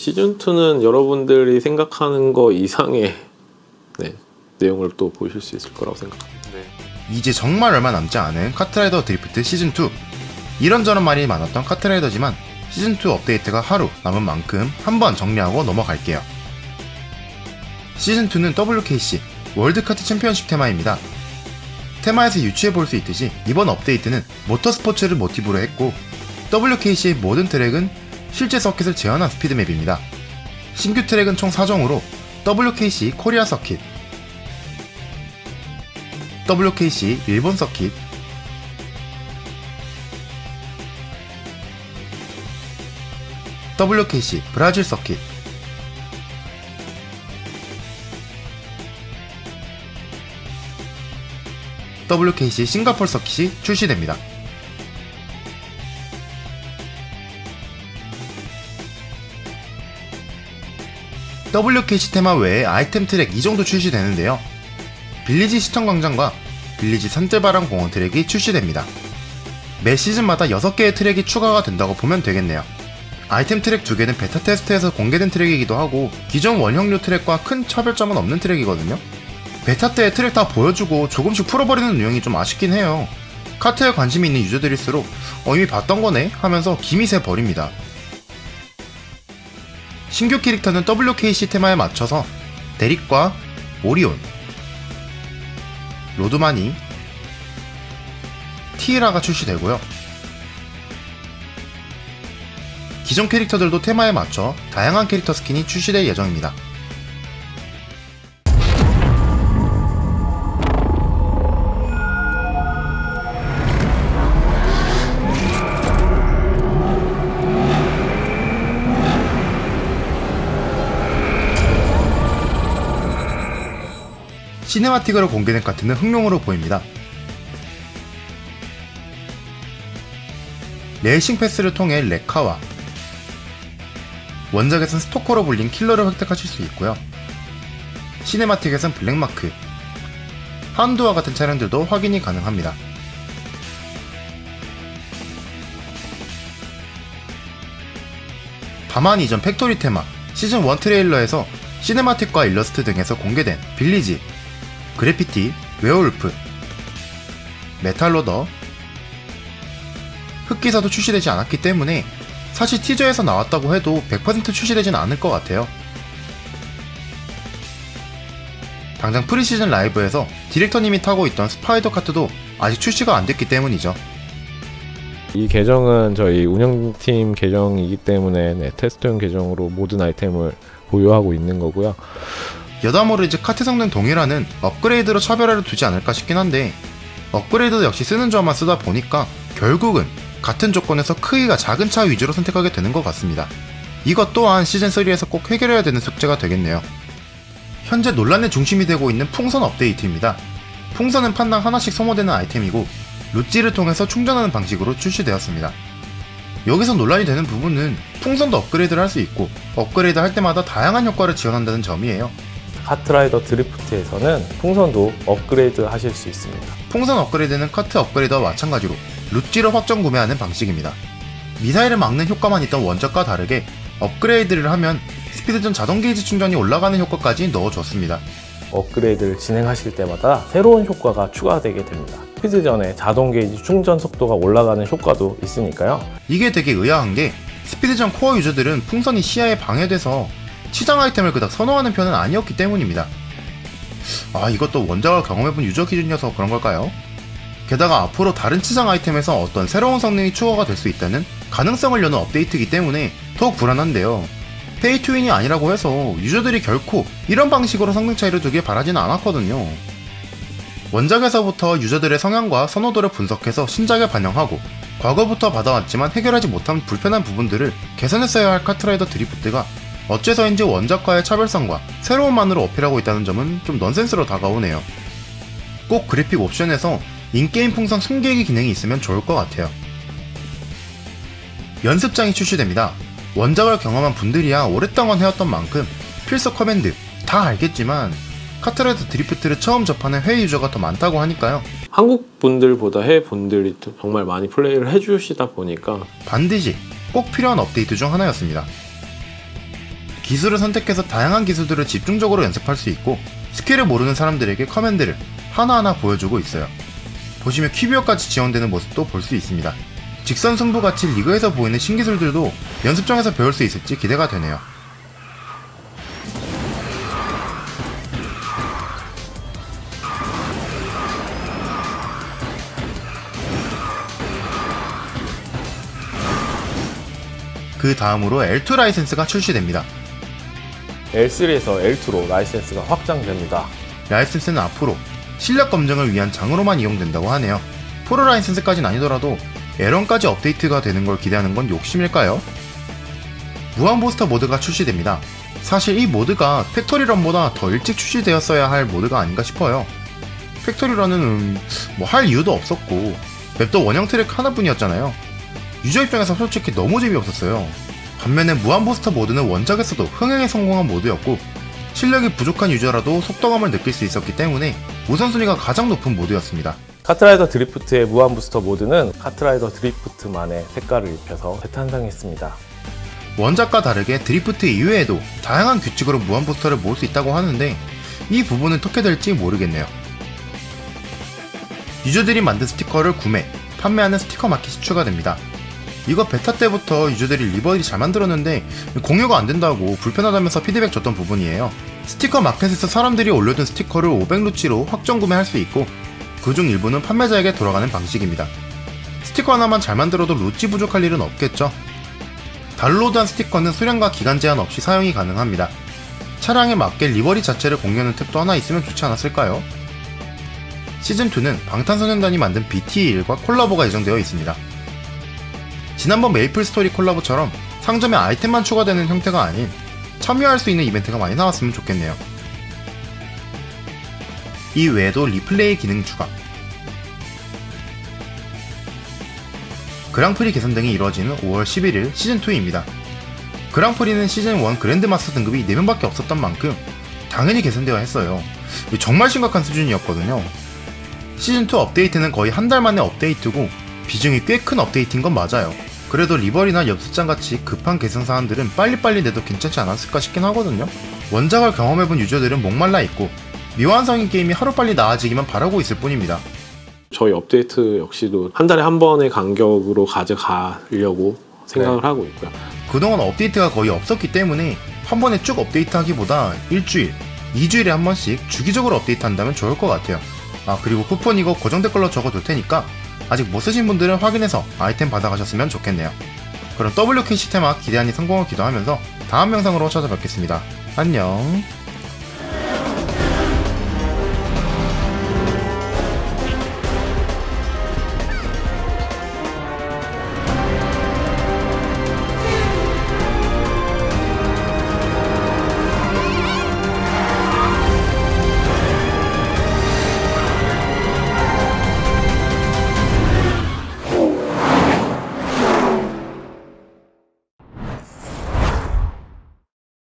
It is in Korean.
시즌2는 여러분들이 생각하는 거 이상의 네, 내용을 또 보실 수 있을 거라고 생각합니다. 이제 정말 얼마 남지 않은 카트라이더 드리프트 시즌2 이런저런 말이 많았던 카트라이더지만 시즌2 업데이트가 하루 남은 만큼 한번 정리하고 넘어갈게요. 시즌2는 WKC 월드카트 챔피언십 테마입니다. 테마에서 유추해 볼 수 있듯이 이번 업데이트는 모터스포츠를 모티브로 했고 WKC의 모든 트랙은 실제 서킷을 재현한 스피드맵입니다 신규 트랙은 총 4종으로 WKC 코리아 서킷 WKC 일본 서킷 WKC 브라질 서킷 WKC 싱가폴 서킷이 출시됩니다. WKC 테마 외에 아이템 트랙 2종도 출시되는데요. 빌리지 시청 광장과 빌리지 산들바람 공원 트랙이 출시됩니다. 매 시즌마다 6개의 트랙이 추가가 된다고 보면 되겠네요. 아이템 트랙 2개는 베타 테스트에서 공개된 트랙이기도 하고 기존 원형류 트랙과 큰 차별점은 없는 트랙이거든요. 베타 때 트랙 다 보여주고 조금씩 풀어버리는 유형이 좀 아쉽긴 해요. 카트에 관심이 있는 유저들일수록 어 이미 봤던 거네 하면서 김이 새 버립니다. 신규 캐릭터는 WKC 테마에 맞춰서 데릭과 오리온, 로두마니, 티이라가 출시되고요. 기존 캐릭터들도 테마에 맞춰 다양한 캐릭터 스킨이 출시될 예정입니다. cinematic으로 공개된 카트는 흥룡으로 보입니다. 레이싱 패스를 통해 레카와 원작에선 스토커로 불린 킬러를 획득하실 수 있고요. cinematic에선 블랙마크, 한두와 같은 차량들도 확인이 가능합니다. 다만 이전 팩토리 테마 시즌 1 트레일러에서 cinematic과 일러스트 등에서 공개된 빌리지, 그래피티, 웨어울프, 메탈로더, 흑기사도 출시되지 않았기 때문에 사실 티저에서 나왔다고 해도 100% 출시되진 않을 것 같아요. 당장 프리시즌 라이브에서 디렉터님이 타고 있던 스파이더 카트도 아직 출시가 안 됐기 때문이죠. 이 계정은 저희 운영팀 계정이기 때문에 네, 테스트용 계정으로 모든 아이템을 보유하고 있는 거고요. 여담으로 이제 카트 성능 동일하는 업그레이드로 차별화를 두지 않을까 싶긴 한데 업그레이드도 역시 쓰는 점만 쓰다 보니까 결국은 같은 조건에서 크기가 작은 차 위주로 선택하게 되는 것 같습니다. 이것 또한 시즌3에서 꼭 해결해야 되는 숙제가 되겠네요. 현재 논란의 중심이 되고 있는 풍선 업데이트입니다. 풍선은 판당 하나씩 소모되는 아이템이고 루찌를 통해서 충전하는 방식으로 출시되었습니다. 여기서 논란이 되는 부분은 풍선도 업그레이드를 할 수 있고 업그레이드 할 때마다 다양한 효과를 지원한다는 점이에요. 카트라이더 드리프트에서는 풍선도 업그레이드 하실 수 있습니다. 풍선 업그레이드는 카트 업그레이드와 마찬가지로 루찌를 확정 구매하는 방식입니다. 미사일을 막는 효과만 있던 원작과 다르게 업그레이드를 하면 스피드전 자동 게이지 충전이 올라가는 효과까지 넣어줬습니다. 업그레이드를 진행하실 때마다 새로운 효과가 추가되게 됩니다. 스피드 전에 자동 게이지 충전 속도가 올라가는 효과도 있으니까요. 이게 되게 의아한 게 스피드 전 코어 유저들은 풍선이 시야에 방해돼서 치장 아이템을 그닥 선호하는 편은 아니었기 때문입니다. 아 이것도 원작을 경험해본 유저 기준이어서 그런 걸까요? 게다가 앞으로 다른 치장 아이템에서 어떤 새로운 성능이 추가가 될 수 있다는 가능성을 여는 업데이트이기 때문에 더욱 불안한데요. pay to win이 아니라고 해서 유저들이 결코 이런 방식으로 성능 차이를 두길 바라지는 않았거든요. 원작에서부터 유저들의 성향과 선호도를 분석해서 신작에 반영하고 과거부터 받아왔지만 해결하지 못한 불편한 부분들을 개선했어야 할 카트라이더 드리프트가 어째서인지 원작과의 차별성과 새로움만으로 어필하고 있다는 점은 좀 넌센스로 다가오네요. 꼭 그래픽 옵션에서 in-game 풍선 숨기기 기능이 있으면 좋을 것 같아요. 연습장이 출시됩니다. 원작을 경험한 분들이야 오랫동안 해왔던 만큼 필수 커맨드 다 알겠지만 카트라이더 드리프트를 처음 접하는 해외 유저가 더 많다고 하니까요. 한국 분들보다 해외 분들이 정말 많이 플레이를 해주시다 보니까 반드시 꼭 필요한 업데이트 중 하나였습니다. 기술을 선택해서 다양한 기술들을 집중적으로 연습할 수 있고 스킬을 모르는 사람들에게 커맨드를 하나하나 보여주고 있어요. 보시면 key viewer까지 지원되는 모습도 볼 수 있습니다. 직선 승부 같이 리그에서 보이는 신기술들도 연습장에서 배울 수 있을지 기대가 되네요. 그 다음으로 L2 라이센스가 출시됩니다. L3에서 L2로 라이센스가 확장됩니다. 라이센스는 앞으로 실력 검증을 위한 장으로만 이용된다고 하네요. 프로 라이센스까진 아니더라도 L1까지 업데이트가 되는 걸 기대하는 건 욕심일까요? 무한 부스터 모드가 출시됩니다. 사실 이 모드가 팩토리런보다 더 일찍 출시되었어야 할 모드가 아닌가 싶어요. 팩토리런은 음, 뭐할 이유도 없었고 맵도 원형 트랙 하나뿐이었잖아요. 유저 입장에서 솔직히 너무 재미없었어요. 반면에 무한 부스터 모드는 원작에서도 흥행에 성공한 모드였고 실력이 부족한 유저라도 속도감을 느낄 수 있었기 때문에 우선순위가 가장 높은 모드였습니다. 카트라이더 드리프트의 무한 부스터 모드는 카트라이더 드리프트만의 색깔을 입혀서 재탄생했습니다. 원작과 다르게 드리프트 이외에도 다양한 규칙으로 무한 부스터를 모을 수 있다고 하는데 이 부분은 어떻게 될지 모르겠네요. 유저들이 만든 스티커를 구매, 판매하는 스티커 마켓이 추가됩니다. 이거 베타 때부터 유저들이 livery 잘 만들었는데 공유가 안 된다고 불편하다면서 피드백 줬던 부분이에요. 스티커 마켓에서 사람들이 올려둔 스티커를 500루치로 확정 구매할 수 있고 그중 일부는 판매자에게 돌아가는 방식입니다. 스티커 하나만 잘 만들어도 루치 부족할 일은 없겠죠. 다운로드한 스티커는 수량과 기간 제한 없이 사용이 가능합니다. 차량에 맞게 livery 자체를 공유하는 탭도 하나 있으면 좋지 않았을까요? 시즌2는 방탄소년단이 만든 BT21과 콜라보가 예정되어 있습니다. 지난번 메이플 스토리 콜라보처럼 상점에 아이템만 추가되는 형태가 아닌 참여할 수 있는 이벤트가 많이 나왔으면 좋겠네요. 이 외에도 리플레이 기능 추가, 그랑프리 개선 등이 이루어지는 5월 11일 시즌2입니다. 그랑프리는 시즌1 그랜드마스터 등급이 4명밖에 없었던 만큼 당연히 개선되어야 했어요. 정말 심각한 수준이었거든요. 시즌2 업데이트는 거의 한 달 만에 업데이트고 비중이 꽤 큰 업데이트인 건 맞아요. 그래도 리버리나 엽수장 같이 급한 개선 사안들은 빨리빨리 내도 괜찮지 않았을까 싶긴 하거든요. 원작을 경험해본 유저들은 목말라 있고 미완성인 게임이 하루빨리 나아지기만 바라고 있을 뿐입니다. 저희 업데이트 역시도 한 달에 한 번의 간격으로 가져가려고 생각을 하고 있고요. 그동안 업데이트가 거의 없었기 때문에 한 번에 쭉 업데이트 하기보다 일주일, 2주일에 한 번씩 주기적으로 업데이트 한다면 좋을 것 같아요. 아, 그리고 쿠폰 이거 고정 댓글로 적어둘 테니까 아직 못 쓰신 분들은 확인해서 아이템 받아가셨으면 좋겠네요. 그럼 WK 시테마 기대한이 성공을 기도하면서 다음 영상으로 찾아뵙겠습니다. 안녕.